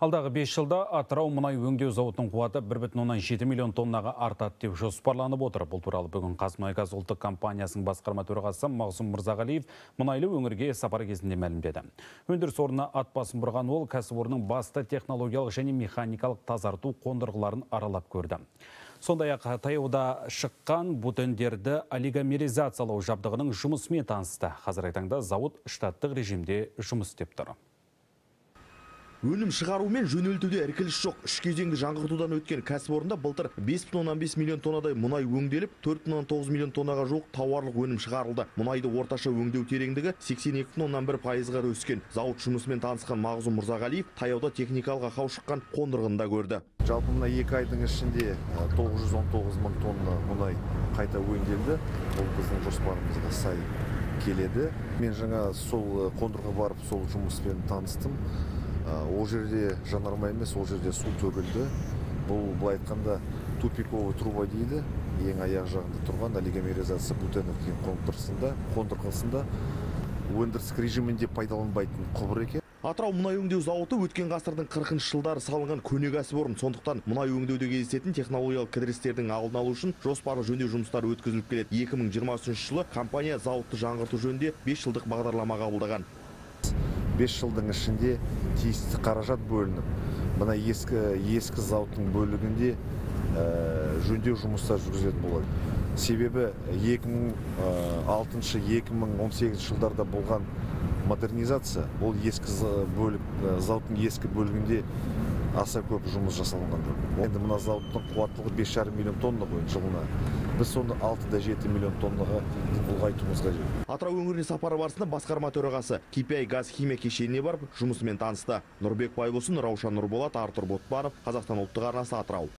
Алдағы 5 жылда Атырау мұнай өңдеу зауытының қуаты 1,7 миллион тоннаға артады деп жоспарланып отыр. Бұл туралы бүгін Қазмұнайгаз ұлттық компаниясының басқарма төрағасы Мағзұм Мырзағалиев мұнайлы өңірге сапар кезінде мәлімдеді. Өндіріс орнына ат басын бұрған ол кәсіпорынның басты технологиялық және механикалық тазарту қондырғыларын аралап көрді. Сондай ақ таяуда шыққан бутендерді олигомеризациялау жабдығының жұмысымен танысты. Қазір таңда зауыт штаттық режимде жұмыс істеп тұр. Өнім шығару мен жөнелтуде іркіліс жоқ. Үш кезеңді жаңғыртудан өткен кәсіпорында былтыр 5,5 миллион тоннадай мұнай өңделіп, 4,9 миллион тоннаға жоқ тауарлық өнім шығарылды. Мұнайды орташа өңдеу тереңдігі 82,1 пайызға өскен. Зауыт жұмысымен танысқан Мағзұм Мырзағалиев таяуда техникалық ақау шыққан қондырғында көрді. Жалпы мына екі айдың ішінде 919 мың тонна мұнай қайта өңделді. Бұл біздің жоспарымызға сай келеді. Мен жаңа сол қондырға барып сол жұмыспен таныстым ол жерде жанармай емес ол жерде су төгілді бұл былай айтқанда тупиковый труба дейді ең аяқ жағында тұрған олигомеризация бутеновский қондырғысында қондырғысында өндірістік режимінде пайдаланбайтын құбыр екен Атырау мұнай өңдеу зауыты өткен ғасырдың 40 жылдары салынған көне кәсіпорын. Сондықтан мұнай өңдеуде кездесетін технологиялық кідірістердің алдын алу үшін жоспарлы жөндеу жұмыстары өткізіліп келеді. 2023 жылы компания зауытты жаңғырту жөнінде 5 жылдық бағдарлама қабылдаған. 5 жылдың ішінде тиісті қаражат бөлініп мына ескі ескі зауыттың бөлігінде ә, жөндеу жұмыстар жүргізетін болады. Себебі 2006-2018 жылдарда болған модернизация ол ескі бөлік зауыттың ескі бөлігінде аса көп жұмыс жасалынған. Жоқ енді мына зауыттың қуаттылығы бес жарым миллион тонна ғой жылына біз соны алты да жеті миллион тоннаға ұлғайтуымыз қажет атырау өңіріне сапары барысында басқарма төрағасы кипиай газ химия кешеніне барып жұмысымен танысты. Нұрбек байбосын раушан нұрболат артур ботпанов қазақстан ұлттық арнасы атырау.